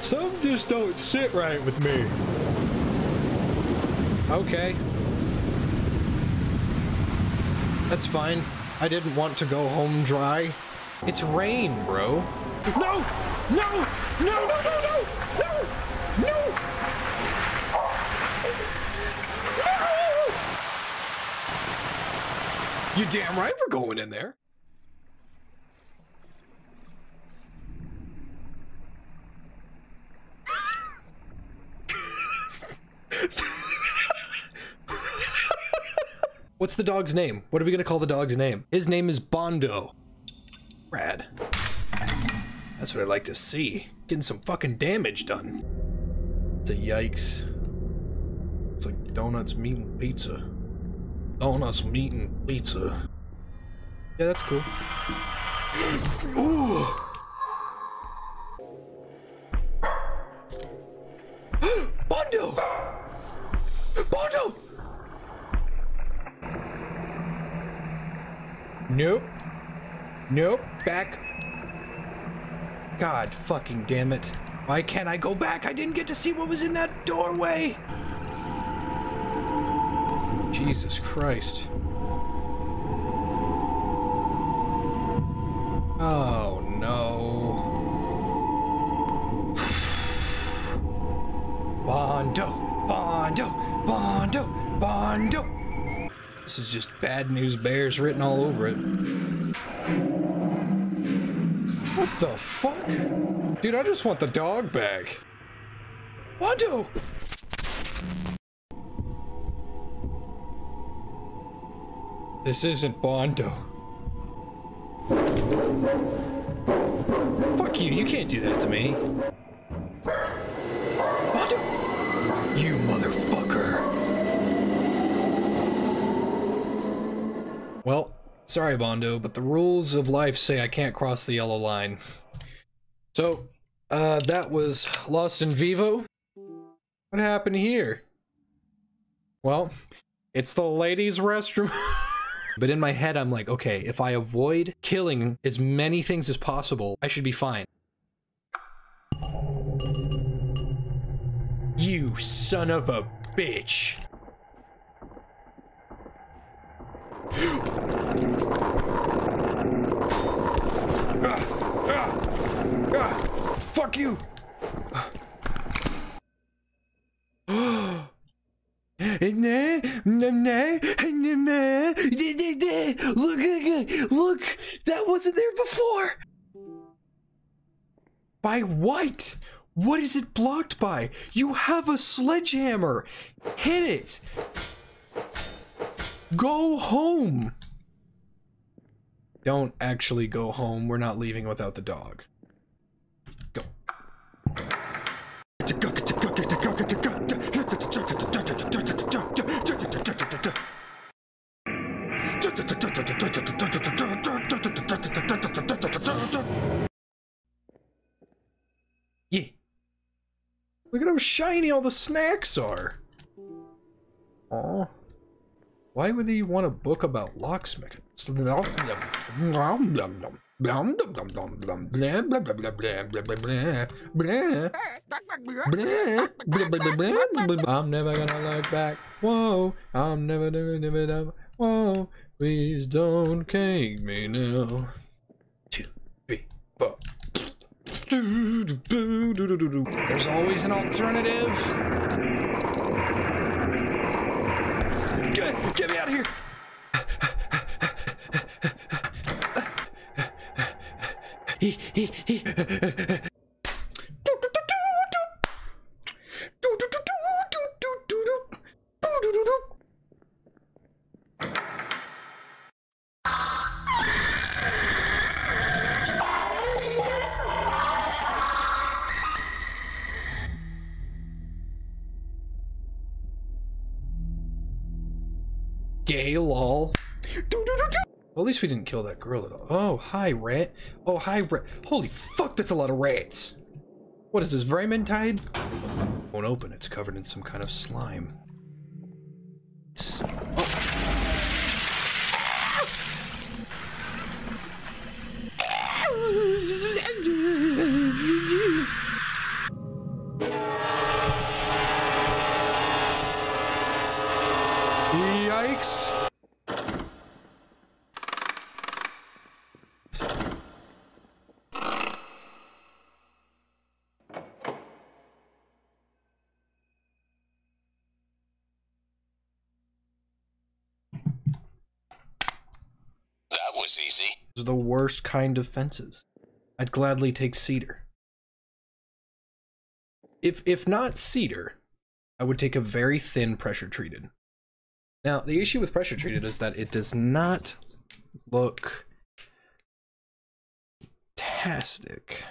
Some just don't sit right with me. Okay. That's fine. I didn't want to go home dry. It's rain, bro. No! No! No, no, no, no! No! No! No! You damn right we're going in there. What's the dog's name? What are we gonna call the dog's name? His name is Bondo. Rad. That's what I'd like to see. Getting some fucking damage done. It's a yikes. It's like donuts, meat, and pizza. Donuts, meat, and pizza. Yeah, that's cool. Ooh. Nope. Nope. Back. God fucking damn it. Why can't I go back? I didn't get to see what was in that doorway. Jesus Christ. Oh no. Bondo, Bondo, Bondo, Bondo. This is just bad news bears written all over it. What the fuck? Dude, I just want the dog back. Bondo! This isn't Bondo. Fuck you, you can't do that to me. Sorry Bondo, but the rules of life say I can't cross the yellow line. So, uh, that was Lost in Vivo. What happened here? Well, it's the ladies' restroom. but in my head, I'm like, okay, if I avoid killing as many things as possible, I should be fine. You son of a bitch. Ah, ah, fuck you! Look, look, look, that wasn't there before. By what? What is it blocked by? You have a sledgehammer. Hit it. Go home. Don't actually go home. We're not leaving without the dog. Go. Yeah. Look at how shiny all the snacks are. Aw. Why would he want a book about locksmith? I'm never gonna look back. Whoa, I'm never, never, never, never. Whoa, please don't cake me now. Two, three, four. There's always an alternative. Get, me out of here! He, he, he. Gay lol. Well, at least we didn't kill that girl at all. Oh, hi, rat. Oh, hi, rat. Holy fuck, that's a lot of rats. What is this, Vermintide? Won't open, it's covered in some kind of slime. Oh. Was easy. The worst kind of fences. I'd gladly take cedar. If if not cedar, I would take a very thin pressure treated. Now, the issue with pressure treated is that it does not look fantastic.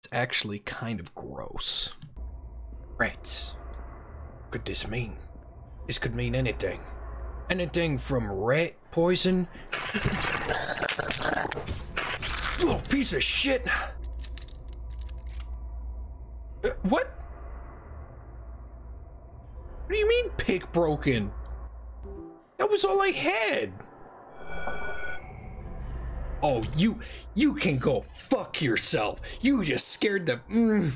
It's actually kind of gross. Rats. What could this mean? This could mean anything. Anything from rat poison. Little piece of shit. Uh, what? What do you mean pick broken? That was all I had. Oh, you you can go fuck yourself. You just scared the mm,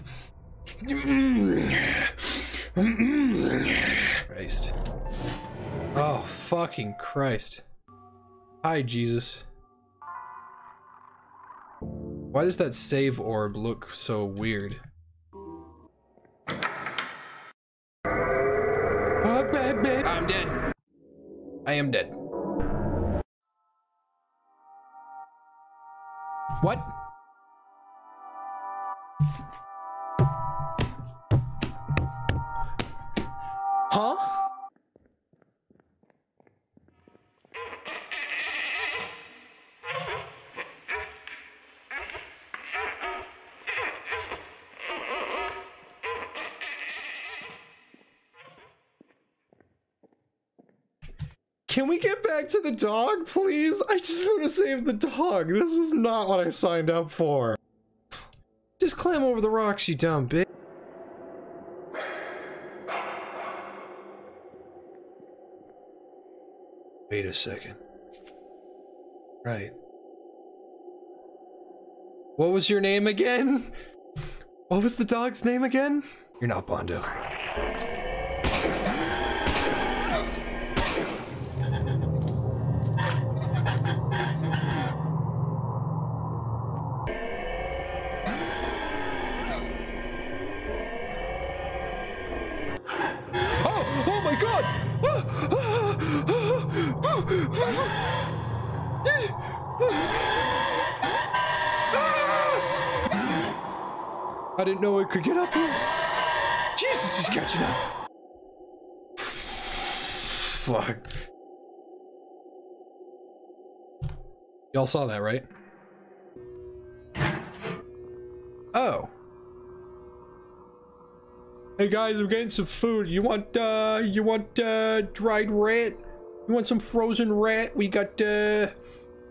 mm, mm, Christ. Oh, fucking Christ. Hi, Jesus. Why does that save orb look so weird? Oh, I'm dead. I am dead. What? Huh? Can we get back to the dog, please? I just want to save the dog. This was not what I signed up for. Just climb over the rocks, you dumb bitch. Wait a second. Right. What was your name again? What was the dog's name again? You're not Bondo. I didn't know I could get up here. Jesus, he's catching up. Fuck. Y'all saw that, right? Oh. Hey guys, I'm getting some food. You want uh you want uh dried rat? You want some frozen rat? We got uh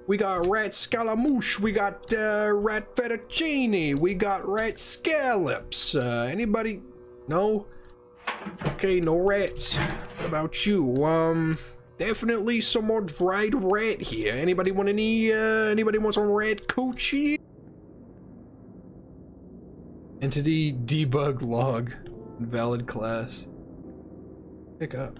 we got rat scalamouche, we got uh rat fettuccine, we got rat scallops. Uh anybody no? Okay, no rats. What about you? Um definitely some more dried rat here. Anybody want any uh anybody want some rat coochie? Entity debug log. Valid class. Pick up.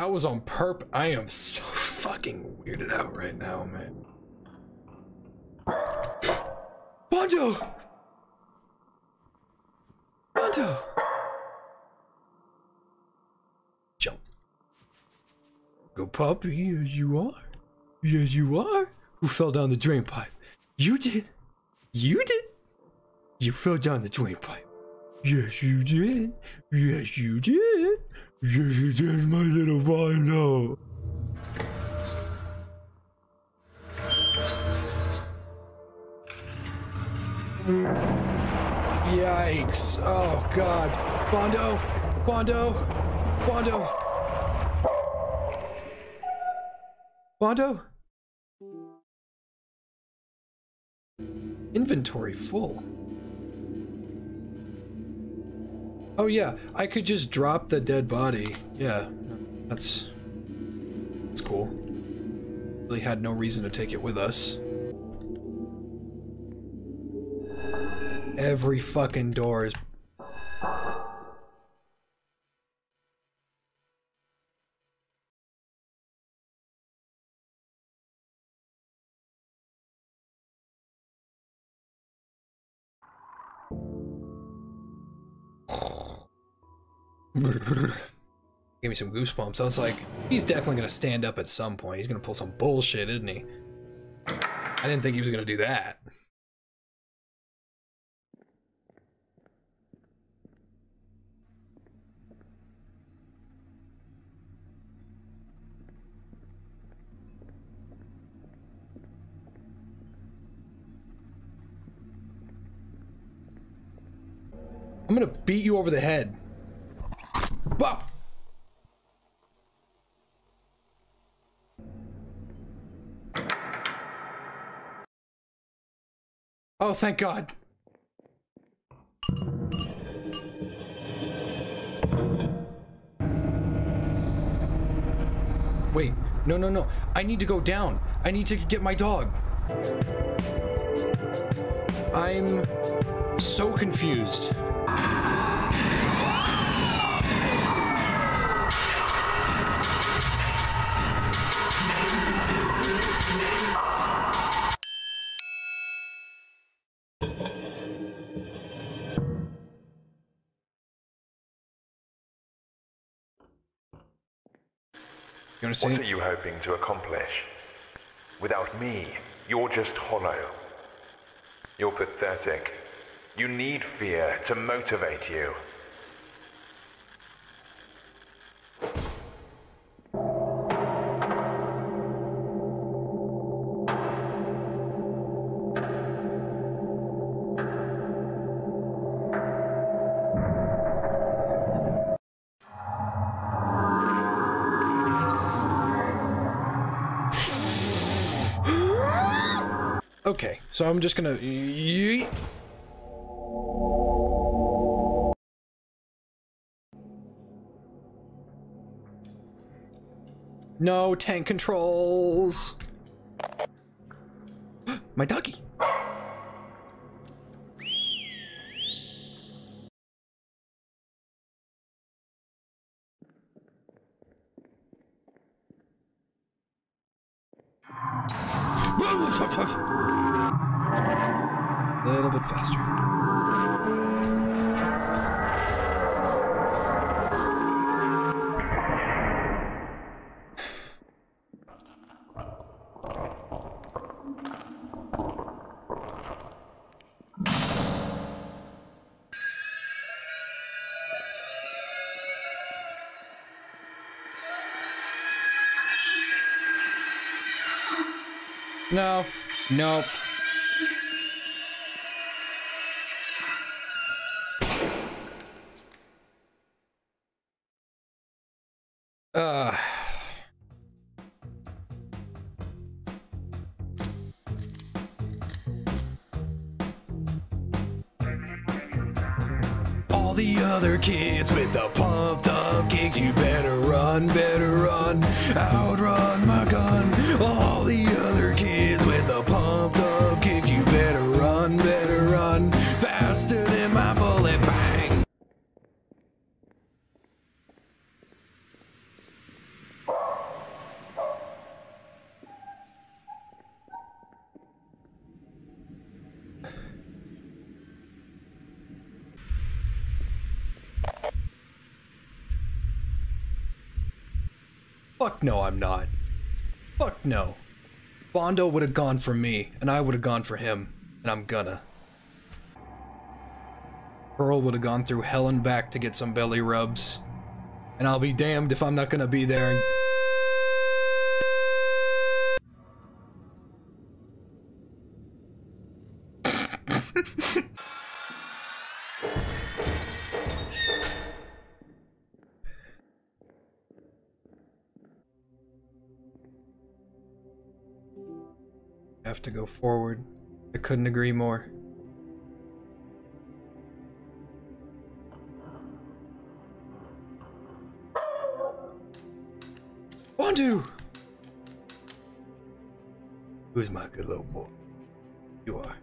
That was on perp. I am so fucking weirded out right now, man. Bondo! Bondo! Jump. Go puppy, here you are. Yes, you are. Who fell down the drain pipe? You did. You did. You fell down the drain pipe. Yes, you did. Yes, you did. Yes, you did, my little Bondo. Yikes. Oh, God. Bondo. Bondo. Bondo. Bondo? Inventory full. Oh yeah, I could just drop the dead body. Yeah, that's that's cool. Really had no reason to take it with us. Every fucking door is Gave me some goosebumps. I was like, he's definitely gonna stand up at some point. He's gonna pull some bullshit, isn't he? I didn't think he was gonna do that. I'm gonna beat you over the head. Oh, thank God. Wait, no, no, no. I need to go down. I need to get my dog. I'm so confused. You What are you hoping to accomplish? Without me, you're just hollow. You're pathetic. You need fear to motivate you. Okay, so I'm just gonna. No tank controls. My doggy. No, no. Uh. All the other kids with the pumped up kicks, you better run, better run, outrun my gun. All the other Fuck no, I'm not. Fuck no. Bondo would have gone for me, and I would have gone for him, and I'm gonna. Pearl would have gone through hell and back to get some belly rubs, and I'll be damned if I'm not gonna be there. Have to go forward. I couldn't agree more. Bondo! Who's my good little boy? You are.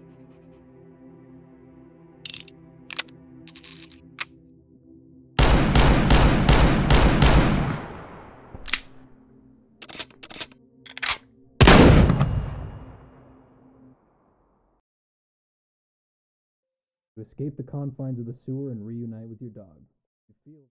Escape the confines of the sewer and reunite with your dog. You feel